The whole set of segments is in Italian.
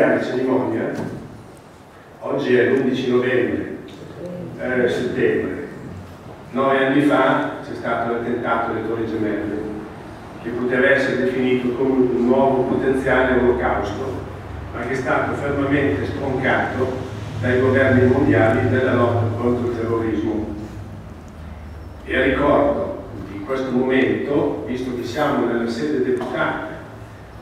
iniziare la cerimonia, oggi è l'11 novembre, eh, settembre, nove anni fa c'è stato l'attentato alle Torri Gemelle, che poteva essere definito come un nuovo potenziale olocausto, ma che è stato fermamente stroncato dai governi mondiali nella lotta contro il terrorismo. E ricordo di questo momento, visto che siamo nella sede deputata,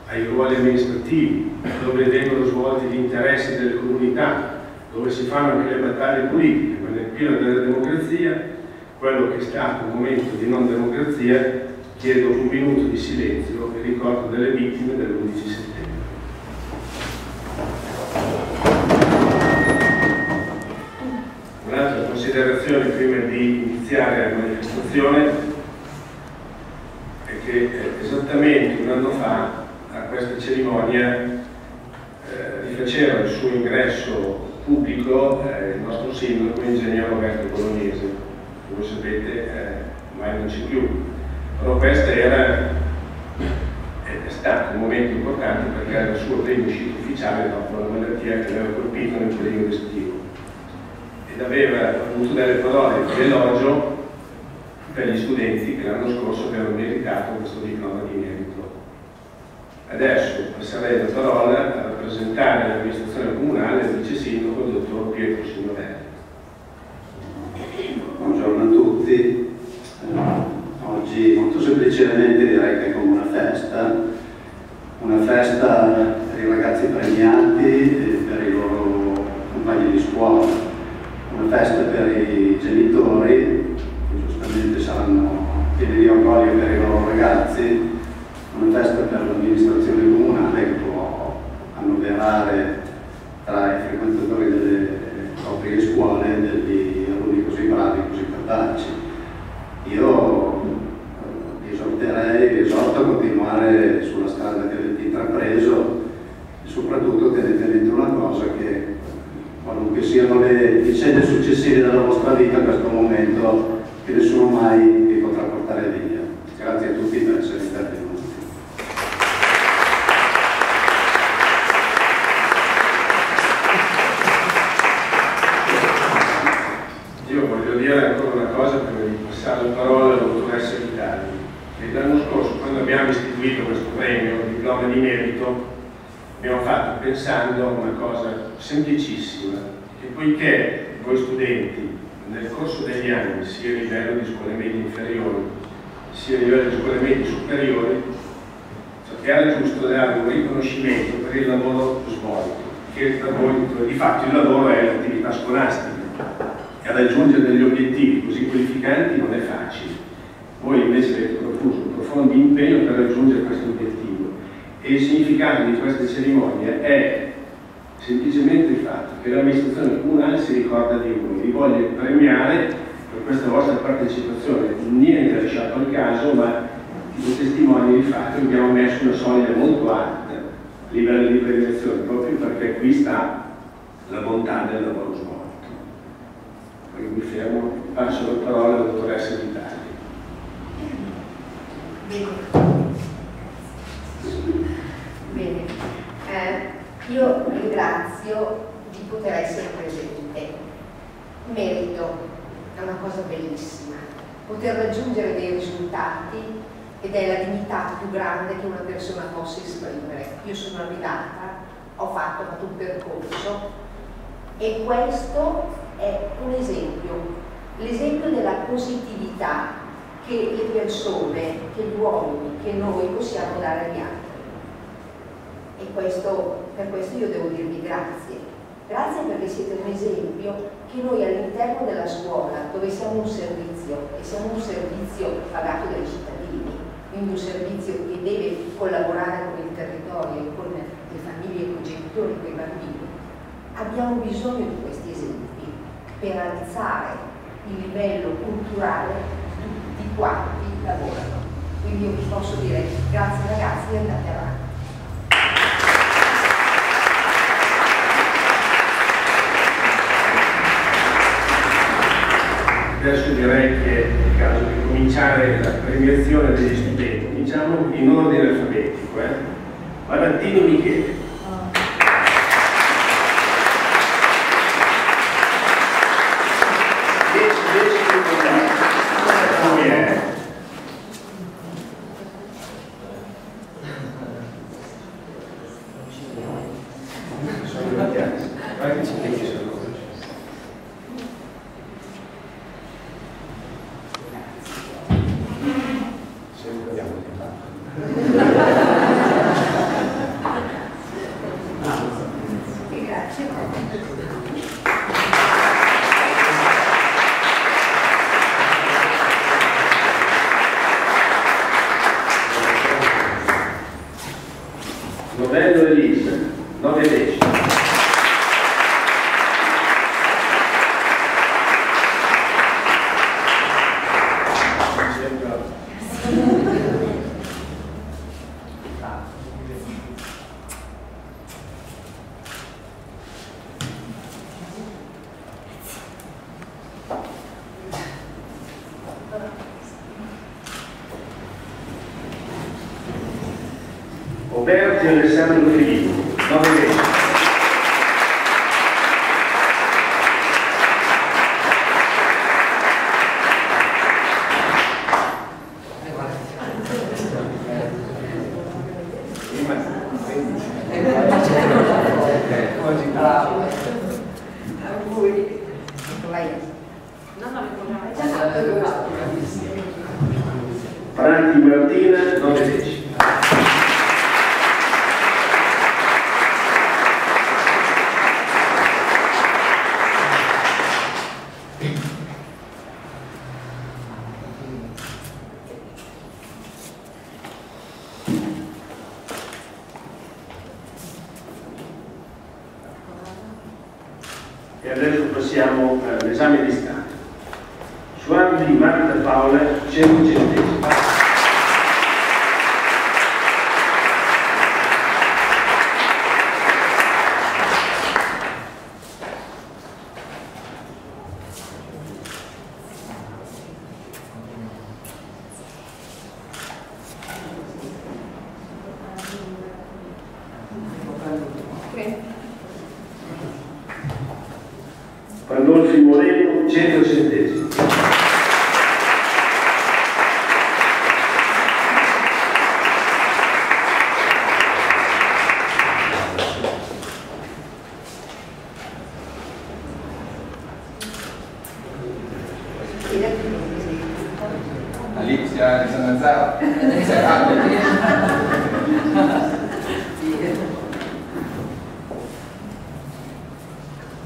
ai ruoli amministrativi, dove vengono svolti gli interessi delle comunità, dove si fanno anche le battaglie politiche, ma nel pieno della democrazia, quello che è stato un momento di non democrazia, chiedo un minuto di silenzio in ricordo delle vittime dell'11 settembre. Un'altra considerazione prima di iniziare la manifestazione è che esattamente un anno fa a questa cerimonia eh, rifaceva il suo ingresso pubblico eh, il nostro sindaco, l'ingegnere Roberto Bolognese, voi sapete eh, ormai non c'è più. Però questo era, è stato un momento importante perché era il suo primo uscita ufficiale dopo la malattia che aveva colpito nel periodo estivo ed aveva avuto delle parole di elogio per gli studenti che l'anno scorso avevano meritato questo diploma di merito. Adesso passerei la parola a rappresentare l'amministrazione comunale il vice sindaco, il dottor Pietro Signorelli. Buongiorno a tutti. Oggi molto semplicemente direi che è come una festa, una festa per i ragazzi premiati e per i loro compagni di scuola, una festa per i genitori che giustamente saranno pieni di orgoglio per i loro ragazzi una festa per l'amministrazione comunale che può annoverare tra i frequentatori delle proprie scuole degli alunni così bravi, così capaci. Io vi eh, esorterei, vi esorto a continuare sulla strada che avete intrapreso e soprattutto tenete dentro una cosa che qualunque siano le vicende successive della vostra vita, a questo momento che nessuno mai vi potrà portare via. Grazie a tutti per essere intervenuti. la parola alla dottoressa Vitali, che l'anno scorso, quando abbiamo istituito questo premio, il diploma di merito, abbiamo fatto pensando a una cosa semplicissima, che poiché voi studenti nel corso degli anni, sia a livello di scuole medie inferiori, sia a livello di scuole medie superiori, cercare giusto dare un riconoscimento per il lavoro svolto, che per voi di fatto il lavoro è l'attività scolastica e raggiungere degli obiettivi così qualificanti non è facile. Voi invece avete profondo impegno per raggiungere questo obiettivo. E il significato di questa cerimonia è semplicemente il fatto che l'amministrazione comunale si ricorda di voi, vi voglio premiare per questa vostra partecipazione, niente lasciato al caso, ma i testimoni di fatto abbiamo messo una soglia molto alta a livello di premiazione, proprio perché qui sta la bontà del lavoro svolto. Io mi fermo, passo la parola alla dottoressa Vitali. Bene, Bene. Eh, io ringrazio di poter essere presente. Merito è una cosa bellissima, poter raggiungere dei risultati ed è la dignità più grande che una persona possa esprimere. Io sono arrivata, ho fatto, ho fatto un percorso e questo è un esempio, l'esempio della positività che le persone, che gli uomini, che noi possiamo dare agli altri. E questo, per questo io devo dirvi grazie. Grazie perché siete un esempio che noi all'interno della scuola, dove siamo un servizio, e siamo un servizio pagato dai cittadini, quindi un servizio che deve collaborare con il territorio, con le famiglie, con i genitori, con i bambini, abbiamo bisogno di questi esempi per alzare il livello culturale quanti lavorano. Quindi io vi posso dire grazie ragazzi e andate avanti. Adesso direi che è il caso di cominciare la premiazione degli studenti. Cominciamo in ordine alfabetico. Eh? Valentino Michele. evangelista. Não deseja. Oberti Alessandro Filippo, 9 decimi. Lei. Franti Martina, 9 decimi. E adesso passiamo all'esame di Stato. Suardi Marta Paola, 100 centesimi. Pandolfi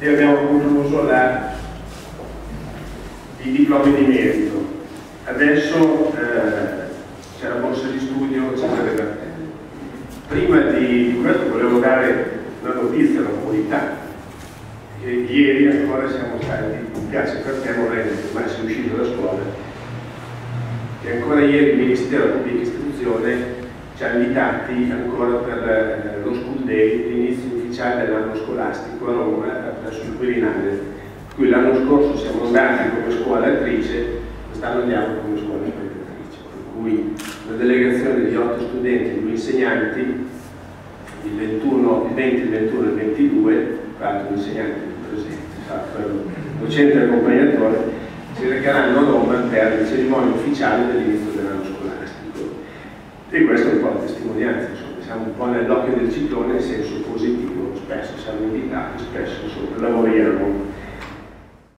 e abbiamo concluso la, i diplomi di merito. Adesso eh, c'è la borsa di studio, eccetera, eccetera. Prima di, di questo volevo dare una notizia alla comunità, che ieri ancora siamo stati, mi piace perché che ormai sia uscito da scuola, che ancora ieri il Ministero della Pubblica Istruzione ci ha invitati ancora per eh, lo school day, l'inizio ufficiale dell'anno scolastico a Roma presso il Quirinale. Cui l'anno scorso siamo andati come scuola attrice, quest'anno andiamo come scuola imprenditrice. Per cui una delegazione di otto studenti e due insegnanti, il, 21, il 20, il 21 e il 22, tra l'altro l'insegnante presente, docente e accompagnatore, si recheranno a Roma per la cerimonia ufficiale dell'inizio dell'anno scolastico testimonianza, insomma, siamo un po' nell'occhio del ciclone nel senso positivo, spesso siamo invitati, spesso insomma, lavoriamo.